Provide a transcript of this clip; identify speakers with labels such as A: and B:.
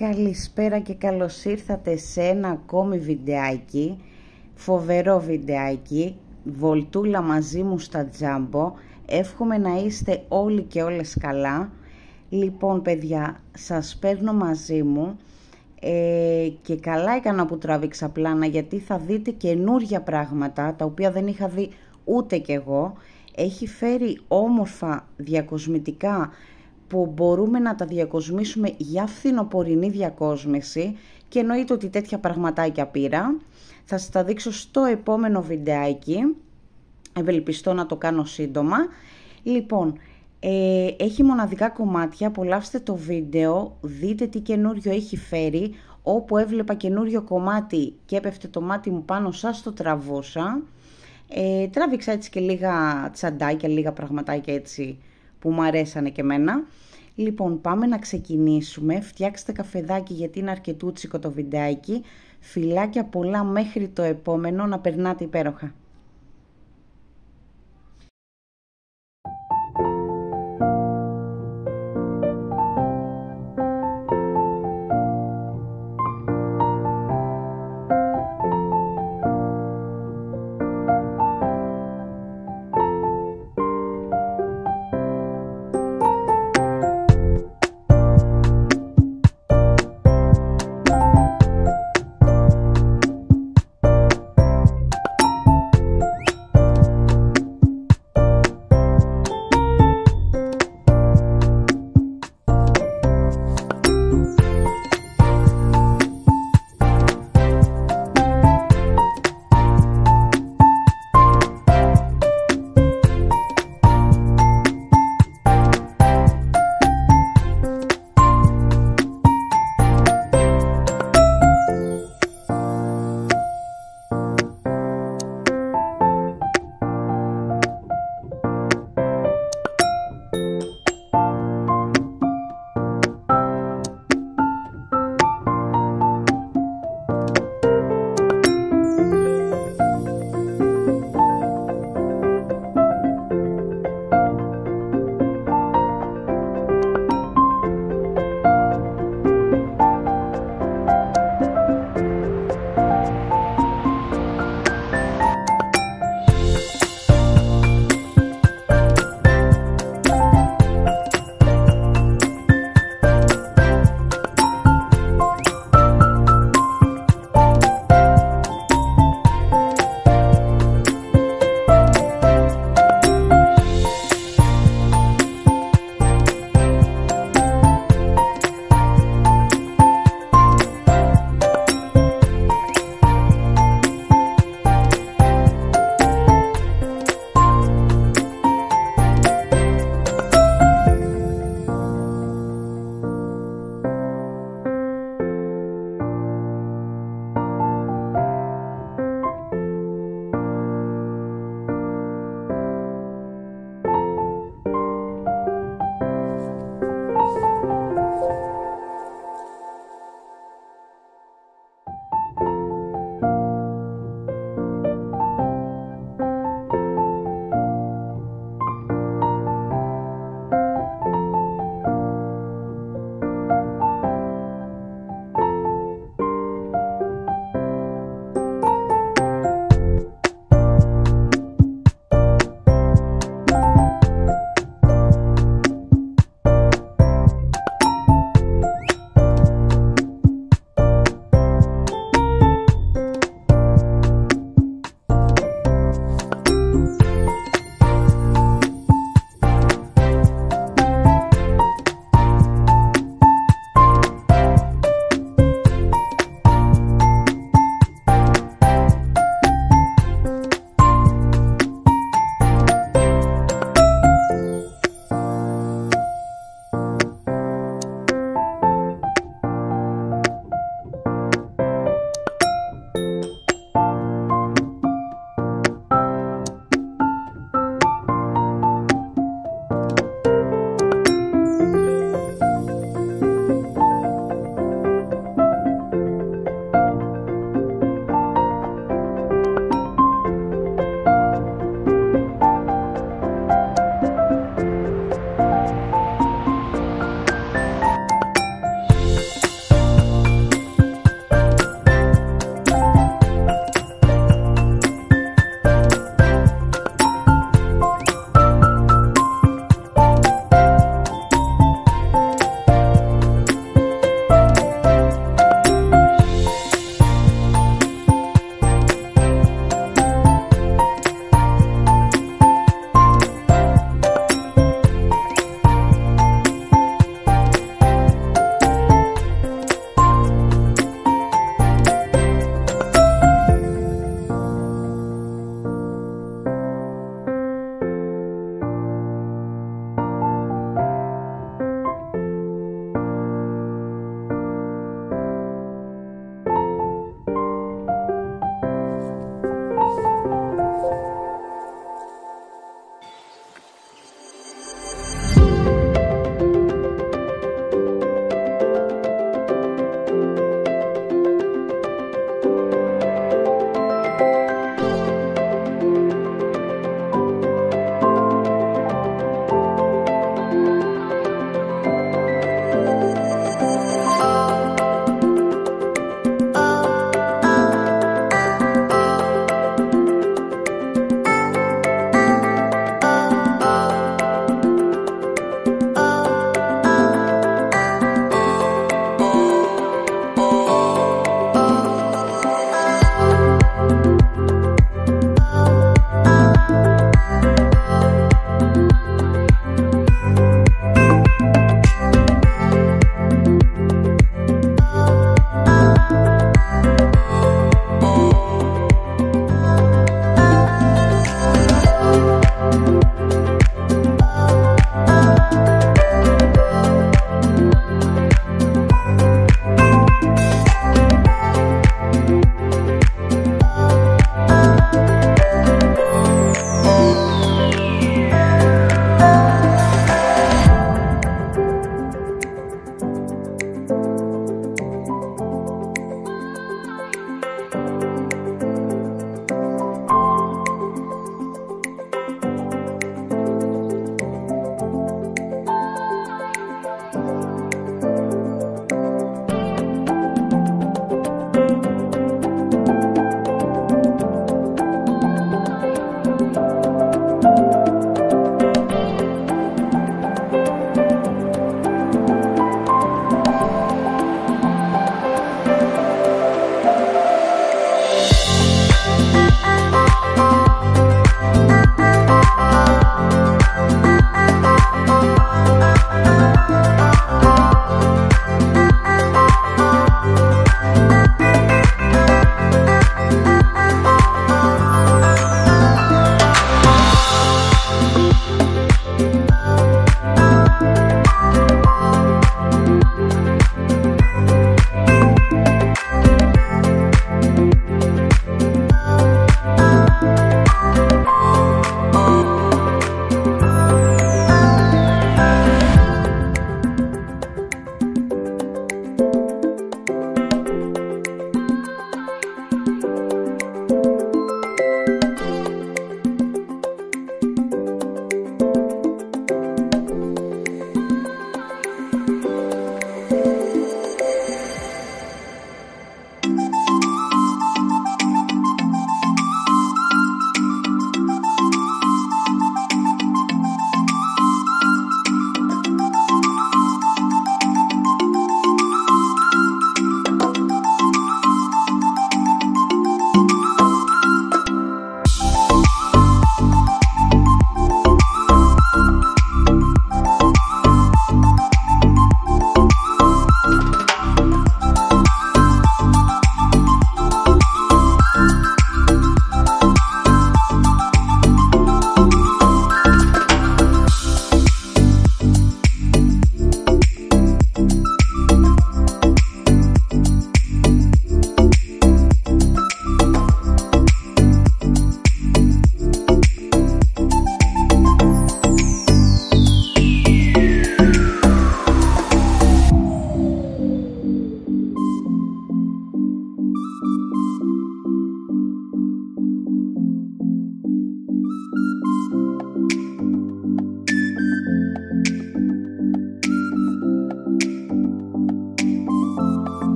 A: Καλησπέρα και καλώς ήρθατε σε ένα ακόμη βιντεάκι, φοβερό βιντεάκι, βολτούλα μαζί μου στα τζάμπο, εύχομαι να είστε όλοι και όλες καλά. Λοιπόν παιδιά, σας παίρνω μαζί μου ε, και καλά έκανα που τράβηξα πλάνα γιατί θα δείτε καινούργια πράγματα τα οποία δεν είχα δει ούτε κι εγώ. Έχει φέρει όμορφα διακοσμητικά που μπορούμε να τα διακοσμήσουμε για φθινοπορεινή διακόσμηση και εννοείται ότι τέτοια πραγματάκια πήρα. Θα σας τα δείξω στο επόμενο βιντεάκι, ευελπιστώ να το κάνω σύντομα. Λοιπόν, ε, έχει μοναδικά κομμάτια, απολαύστε το βίντεο, δείτε τι καινούριο έχει φέρει. Όπου έβλεπα καινούριο κομμάτι και έπεφτε το μάτι μου πάνω σας το τραβούσα. Ε, τράβηξα έτσι και λίγα τσαντάκια, λίγα πραγματάκια έτσι που μου αρέσανε και μένα. Λοιπόν, πάμε να ξεκινήσουμε. Φτιάξτε καφεδάκι γιατί είναι αρκετούτσικο το βιντεάκι. Φιλάκια πολλά μέχρι το επόμενο. Να περνάτε υπέροχα.